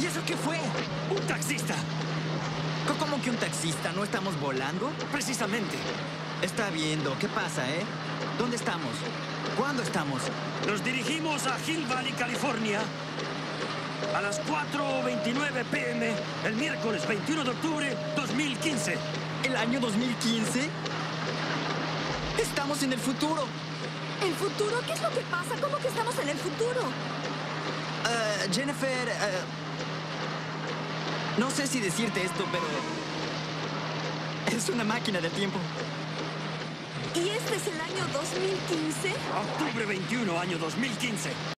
¿Y eso qué fue? ¡Un taxista! ¿Cómo que un taxista? ¿No estamos volando? Precisamente. Está viendo. ¿Qué pasa, eh? ¿Dónde estamos? ¿Cuándo estamos? Nos dirigimos a Hill Valley, California. A las 4.29 pm, el miércoles 21 de octubre 2015. ¿El año 2015? Estamos en el futuro. ¿El futuro? ¿Qué es lo que pasa? ¿Cómo que estamos en el futuro? Uh, Jennifer, uh no sé si decirte esto, pero es una máquina del tiempo. ¿Y este es el año 2015? Octubre 21, año 2015.